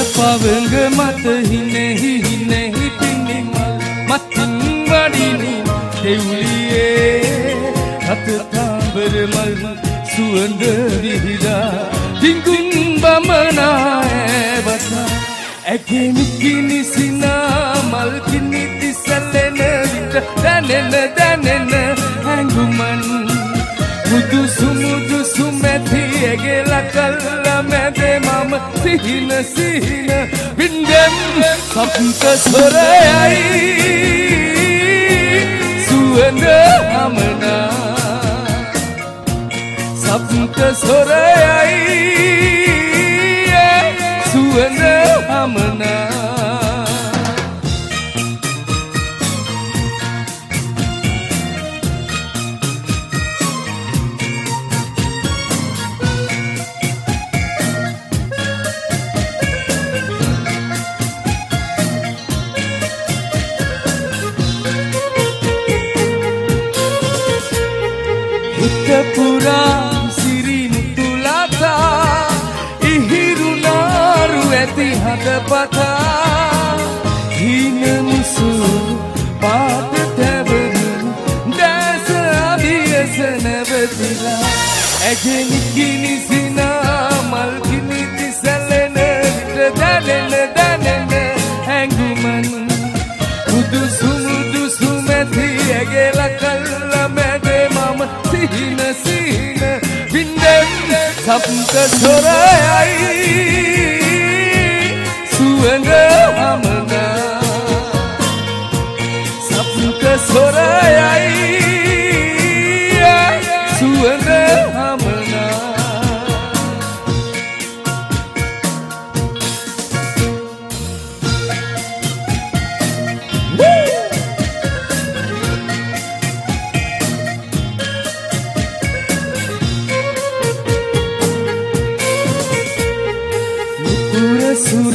සසර පවඟ මත හිනෙහි හිනෙහි පිණිම මත්තින් වඩිනි දෙව්ලියේ. රත තාඹර මල් සුවඳ විහිදා. දිඟුන් බමනා ඇවතා ඇගේ මිකිනි සිනා මල් කිනි දිසලෙන විට දැනෙන දැනෙන හැඟුමන්. මුදු සිහින සිහින වින්දෙම් සප්ත ස්වරයයි සුවඳ හමනා සප්ත ස්වරයයි සුවඳ හමනා පුරා සිරිමුතුලතා ඉහිරුනාරු ඇති හද පතා හිනමුසු පාට තැවරින් දැස අභියස නැවතිලා. ඇගෙනිකිනි සිනා මල්කිනි සිහින සිහින වින්දෙම් සප්ත සොරයයි. සුවඳ හමනා සප්ත සොරයයි. සුවඳ හමනා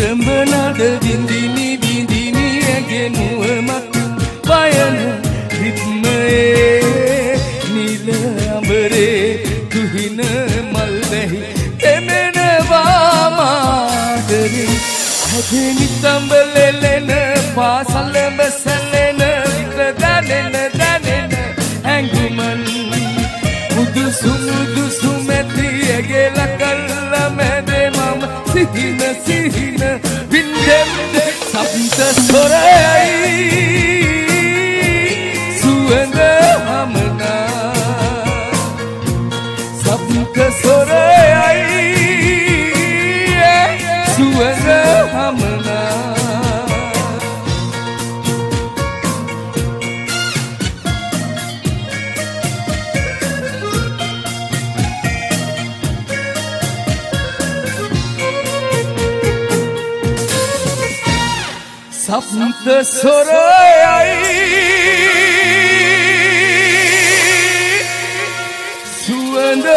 සුරඹ නද විඳිනි විඳිනි ඇගේ නුවමක් පයන රිත්මයේ නිල අඹරේ තුහින මල් වැහි එමෙනවා මාදරේ. හැදෙනි තඹලෙලෙන පාසලඹ සැලෙන ස්වරයයි සප්ත සොරයයි සුවඳ